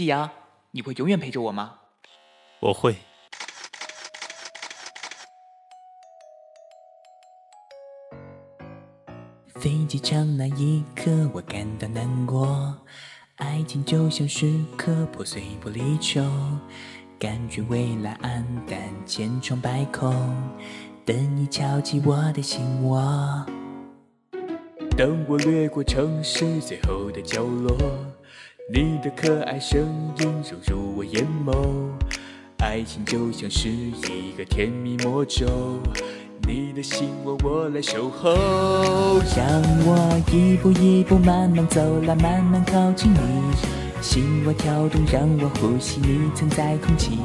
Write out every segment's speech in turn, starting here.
季阳，你会永远陪着我吗？我会。飞机场那一刻，我感到难过。爱情就像是颗破碎玻璃球，感觉未来暗淡，千疮百孔。等你敲击我的心窝。等我掠过城市最后的角落，你的可爱声音融入我眼眸。爱情就像是一个甜蜜魔咒。你的心窝我来守候，让我一步一步慢慢走来，慢慢靠近你。心窝跳动，让我呼吸，你存在空气。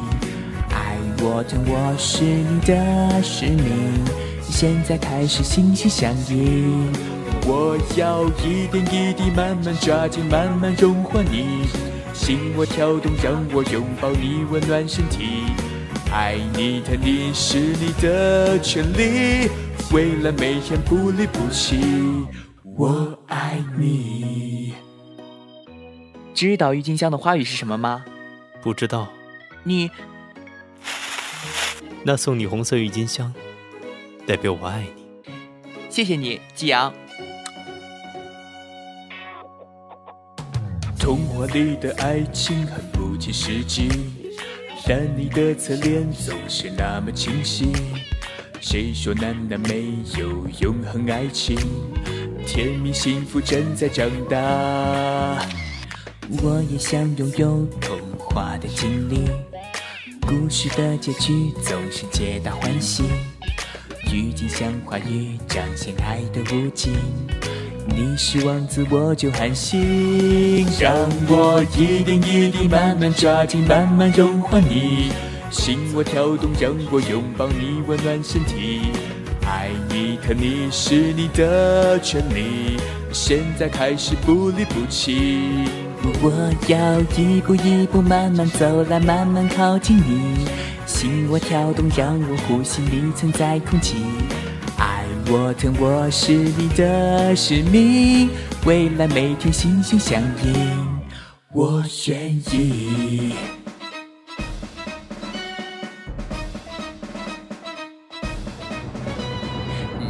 爱我疼我是你的使命，现在开始心心相印。我要一点一滴慢慢抓紧，慢慢融化你。心我跳动，让我拥抱你温暖身体。爱你疼你是你的权利，未来每天不离不弃，我爱你。知道郁金香的花语是什么吗？不知道。你那送你红色郁金香，代表我爱你。谢谢你，季阳。童话里的爱情很不切实际。但你的侧脸总是那么清晰。谁说男男没有永恒爱情？甜蜜幸福正在长大。我也想拥有童话的经历，故事的结局总是皆大欢喜。郁金香花语彰显爱的无尽。你是王子，我就安心。让我一点一滴慢慢抓紧，慢慢融化你。心我跳动，让我拥抱你温暖身体。爱你疼你是你的权利，现在开始不离不弃。我要一步一步慢慢走来，慢慢靠近你。心我跳动，让我呼吸你存在空气。我疼我是你的使命，未来每天心心相印，我愿意。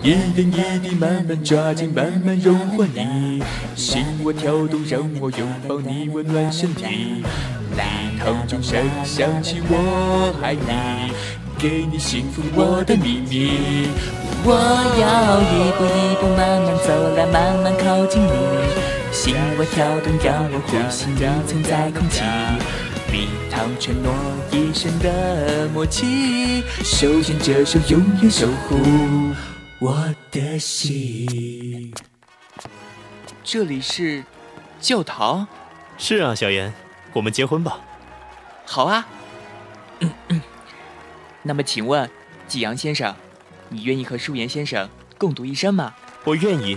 一点一滴慢慢抓紧，慢慢融化你，心窝跳动，让我拥抱你温暖身体。礼堂钟声响起，我爱你，给你幸福我的秘密。我要一步一步慢慢走来，慢慢靠近你，心窝跳动，让我呼吸你存在空气。蜜糖承诺一生的默契，手牵着手永远守护我的心。这里是教堂。是啊，小严，我们结婚吧。好啊。那么，请问季阳先生？你愿意和舒言先生共度一生吗？我愿意。